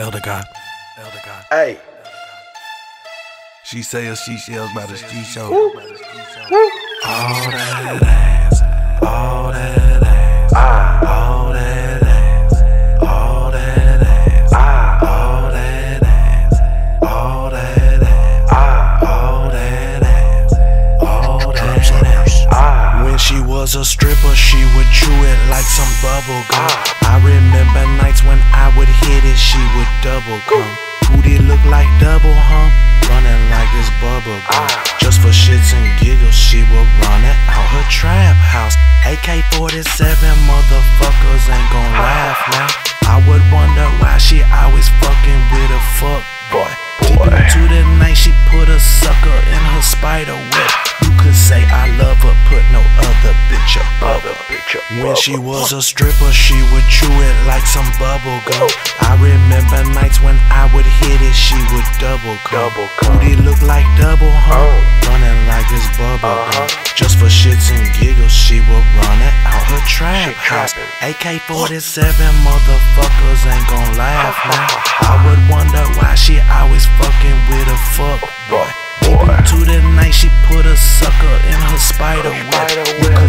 Elder Godd. Elder Godd. Hey. She say she sells by the street show. All that ass. All that ass. Ah. All that ass. All that ass. Ah. All that ass. All that ass. Ah. All that ass. All that ass. Ah. When she was a stripper, she would chew it like some bubble gum. Ah. I remember nights when I would hit it, she would double come. Booty look like double hump, running like it's bubble gum. Ah. Just for shits and giggles, she will run it out her trap house. AK 47 motherfuckers ain't gon' laugh now. I would wonder why she always fucking with a fuck boy. Deep into the night, she put a sucker in her spider web. You could say I love her, put no other bitch above her. bitch. When she was a stripper, she would chew it like some bubble gum. I she would double come. Double. Booty look like double hump, Oh. running like it's bubble Uh-huh. gum. Just for shits and giggles, she would run it out her trap house. AK 47 motherfuckers ain't gon' laugh now. I would wonder why she always fucking with a fuck boy. Deep into the night, she put a sucker in her spider web.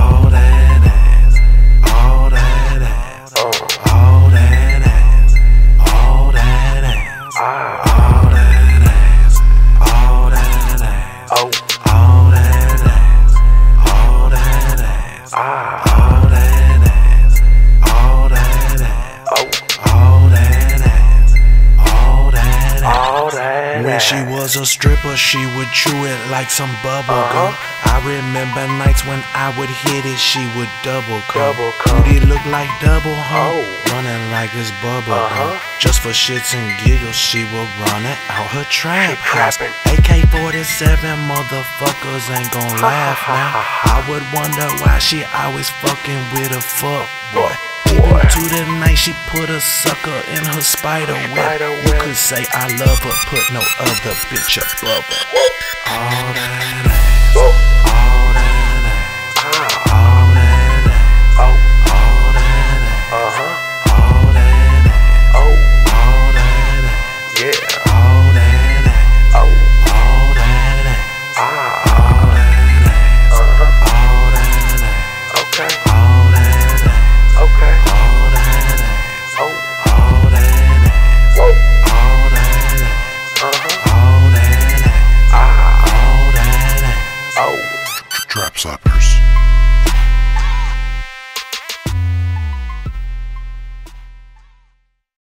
All that she was a stripper, she would chew it like some bubble Uh-huh. gum. I remember nights when I would hit it, she would double come. Double cum. Booty look like double hump, Oh. running like it's bubble Uh-huh. gum. Just for shits and giggles, she would run it out her trap house. trappin'. AK 47 motherfuckers ain't gon' laugh now. I would wonder why she always fucking with a fuck boy. Boy. Into the night, she put a sucker in her spider web. You could say I love her, put no other bitch above her. All that ass, that